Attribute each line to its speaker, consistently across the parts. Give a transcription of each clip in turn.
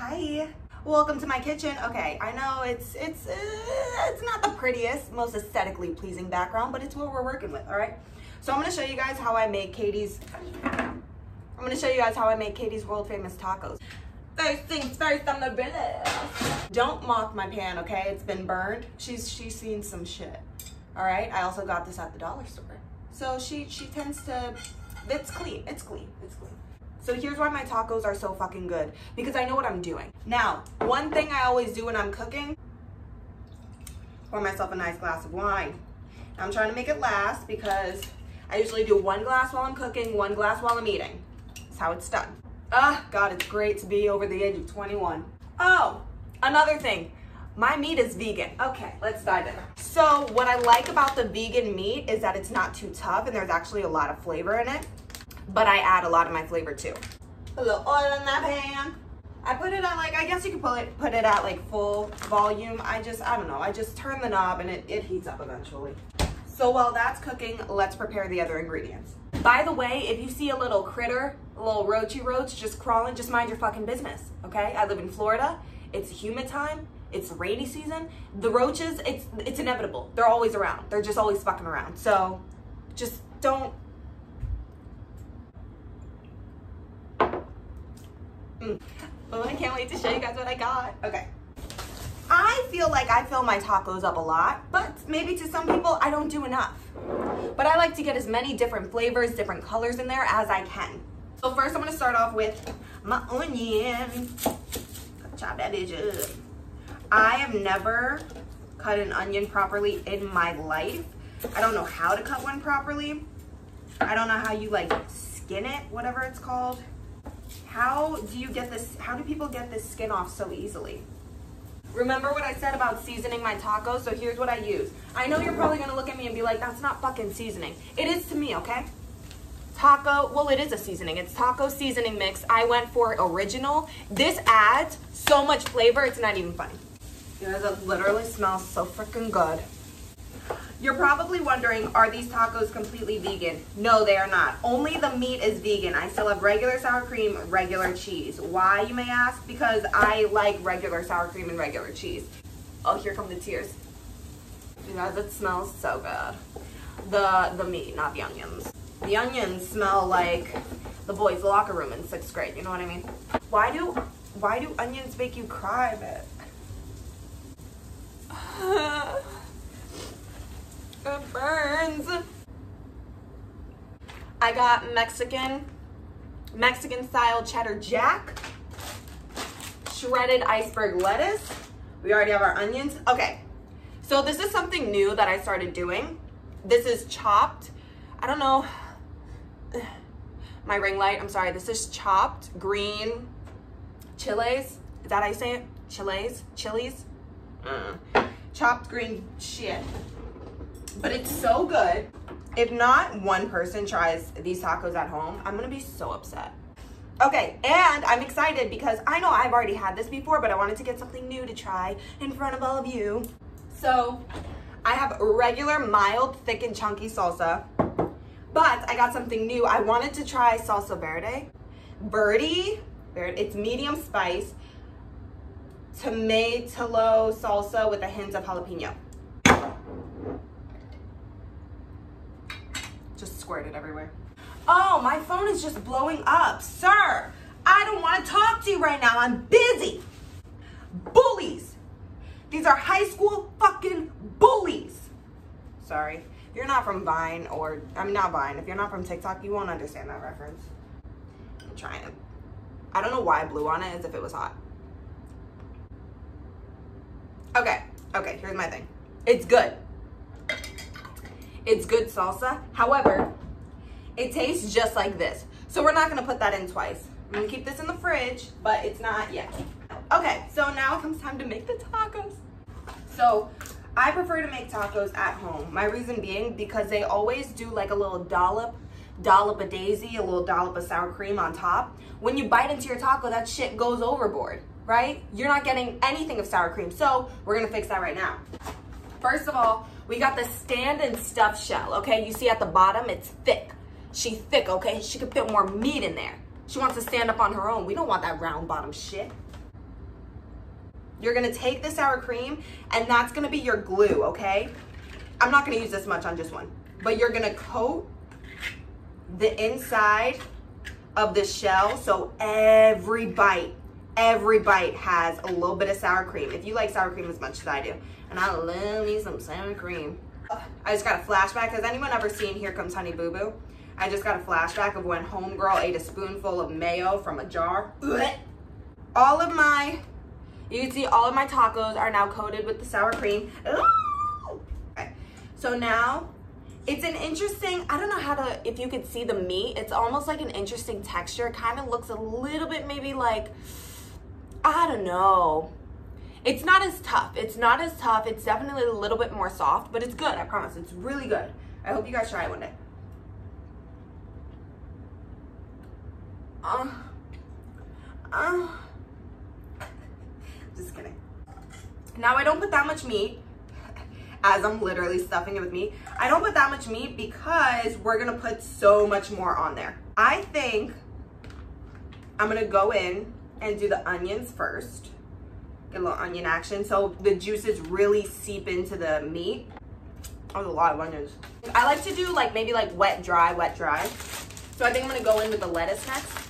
Speaker 1: Hi. Welcome to my kitchen. Okay, I know it's it's uh, it's not the prettiest, most aesthetically pleasing background, but it's what we're working with, all right? So I'm gonna show you guys how I make Katie's, I'm gonna show you guys how I make Katie's world famous tacos. First things first, I'm the villain. Don't mock my pan, okay? It's been burned. She's she's seen some shit. All right. I also got this at the dollar store. So she she tends to. It's clean. It's clean. It's clean. So here's why my tacos are so fucking good because I know what I'm doing. Now, one thing I always do when I'm cooking, pour myself a nice glass of wine. I'm trying to make it last because I usually do one glass while I'm cooking, one glass while I'm eating. That's how it's done. Ah, God, it's great to be over the age of 21. Oh, another thing. My meat is vegan. Okay, let's dive in. So what I like about the vegan meat is that it's not too tough and there's actually a lot of flavor in it. But I add a lot of my flavor too. A little oil in that pan. I put it on like, I guess you could put it, put it at like full volume. I just, I don't know, I just turn the knob and it, it heats up eventually. So while that's cooking, let's prepare the other ingredients. By the way, if you see a little critter, a little roachy roach just crawling, just mind your fucking business, okay? I live in Florida. It's humid time. It's rainy season. The roaches, it's it's inevitable. They're always around. They're just always fucking around. So just don't Mm. I can't wait to show you guys what I got. Okay. I feel like I fill my tacos up a lot, but maybe to some people I don't do enough. But I like to get as many different flavors, different colors in there as I can. So first I'm gonna start off with my onion. Chop that bitch up. I have never cut an onion properly in my life. I don't know how to cut one properly. I don't know how you like skin it, whatever it's called. How do you get this, how do people get this skin off so easily? Remember what I said about seasoning my tacos? So here's what I use. I know you're probably gonna look at me and be like, that's not fucking seasoning. It is to me, okay? Taco, well it is a seasoning. It's taco seasoning mix. I went for original. This adds so much flavor, it's not even funny. You guys, it literally smells so freaking good. You're probably wondering, are these tacos completely vegan? No, they are not. Only the meat is vegan. I still have regular sour cream, regular cheese. Why, you may ask? Because I like regular sour cream and regular cheese. Oh, here come the tears. You guys, it smells so good. The, the meat, not the onions. The onions smell like the boys' locker room in sixth grade, you know what I mean? Why do, why do onions make you cry, bitch? It burns. I got Mexican, Mexican style cheddar jack, shredded iceberg lettuce. We already have our onions. Okay, so this is something new that I started doing. This is chopped, I don't know, my ring light, I'm sorry. This is chopped green chiles. Is that how you say it? Chiles? Chilies? Uh, chopped green shit but it's so good. If not one person tries these tacos at home, I'm gonna be so upset. Okay, and I'm excited because I know I've already had this before, but I wanted to get something new to try in front of all of you. So I have regular, mild, thick, and chunky salsa, but I got something new. I wanted to try salsa verde. Verde, it's medium spice, tomato salsa with a hint of jalapeno. Squirted everywhere. Oh, my phone is just blowing up. Sir, I don't want to talk to you right now. I'm busy. Bullies. These are high school fucking bullies. Sorry. You're not from Vine or, I'm not Vine. If you're not from TikTok, you won't understand that reference. I'm trying I don't know why I blew on it as if it was hot. Okay, okay, here's my thing. It's good. It's good salsa. However, it tastes just like this. So we're not gonna put that in twice. I'm gonna keep this in the fridge, but it's not yet. Okay, so now it comes time to make the tacos. So I prefer to make tacos at home. My reason being because they always do like a little dollop, dollop of daisy, a little dollop of sour cream on top. When you bite into your taco, that shit goes overboard, right? You're not getting anything of sour cream. So we're gonna fix that right now. First of all, we got the stand and stuff shell, okay? You see at the bottom, it's thick. She's thick, okay? She could fit more meat in there. She wants to stand up on her own. We don't want that round bottom shit. You're gonna take the sour cream and that's gonna be your glue, okay? I'm not gonna use this much on just one, but you're gonna coat the inside of the shell so every bite, every bite has a little bit of sour cream. If you like sour cream as much as I do, and I love me some sour cream. I just got a flashback. Has anyone ever seen Here Comes Honey Boo Boo? I just got a flashback of when Homegirl ate a spoonful of mayo from a jar. All of my, you can see all of my tacos are now coated with the sour cream. So now it's an interesting, I don't know how to, if you could see the meat, it's almost like an interesting texture. It kind of looks a little bit maybe like, I don't know. It's not as tough. It's not as tough. It's definitely a little bit more soft, but it's good. I promise. It's really good. I hope you guys try it one day. Uh, uh, just kidding. Now I don't put that much meat as I'm literally stuffing it with meat. I don't put that much meat because we're gonna put so much more on there. I think I'm gonna go in and do the onions first. Get a little onion action so the juices really seep into the meat. That was a lot of onions. I like to do like maybe like wet, dry, wet, dry. So I think I'm gonna go in with the lettuce next.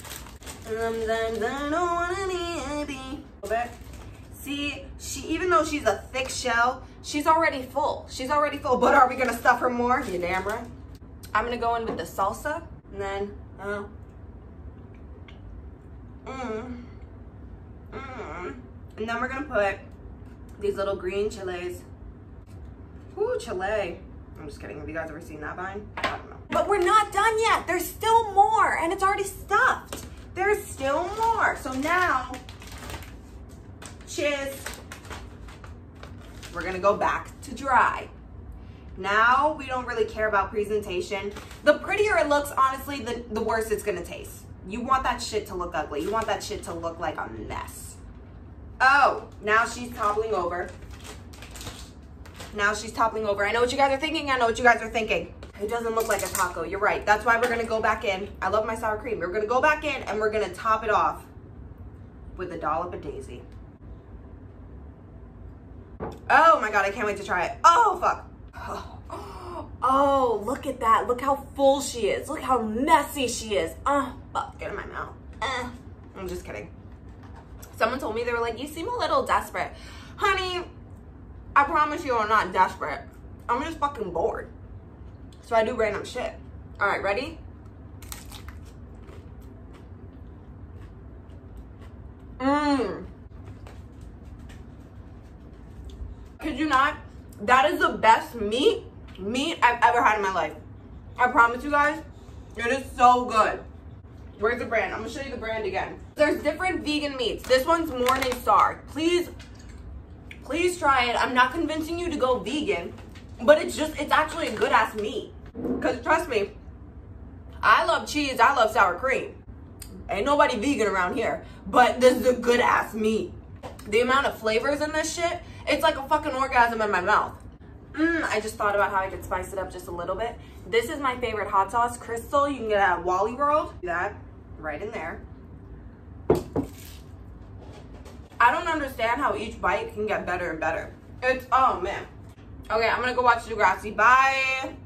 Speaker 1: See, she even though she's a thick shell, she's already full. She's already full, but are we gonna stuff her more? You damn right. I'm gonna go in with the salsa, and then, uh, mm, mm, and then we're gonna put these little green chilies. Ooh, chile. I'm just kidding. Have you guys ever seen that vine? I don't know. But we're not done yet. There's still more, and it's already stuffed. There's still more. So now, cheers. We're gonna go back to dry. Now we don't really care about presentation. The prettier it looks, honestly, the, the worse it's gonna taste. You want that shit to look ugly. You want that shit to look like a mess. Oh, now she's toppling over. Now she's toppling over. I know what you guys are thinking. I know what you guys are thinking. It doesn't look like a taco. You're right. That's why we're going to go back in. I love my sour cream. We're going to go back in and we're going to top it off with a dollop of daisy. Oh my God, I can't wait to try it. Oh, fuck. Oh, look at that. Look how full she is. Look how messy she is. Oh, fuck, get in my mouth. Eh. I'm just kidding. Someone told me, they were like, you seem a little desperate. Honey, I promise you I'm not desperate. I'm just fucking bored. So I do random shit. All right, ready? Mmm. Could you not? That is the best meat, meat I've ever had in my life. I promise you guys, it is so good. Where's the brand? I'm gonna show you the brand again. There's different vegan meats. This one's MorningStar. Please, please try it. I'm not convincing you to go vegan, but it's just, it's actually a good ass meat. Cause trust me, I love cheese, I love sour cream. Ain't nobody vegan around here, but this is a good ass meat. The amount of flavors in this shit, it's like a fucking orgasm in my mouth. Mmm, I just thought about how I could spice it up just a little bit. This is my favorite hot sauce, Crystal. You can get it at Wally World. That right in there. I don't understand how each bite can get better and better. It's, oh man. Okay, I'm gonna go watch Degrassi. Bye.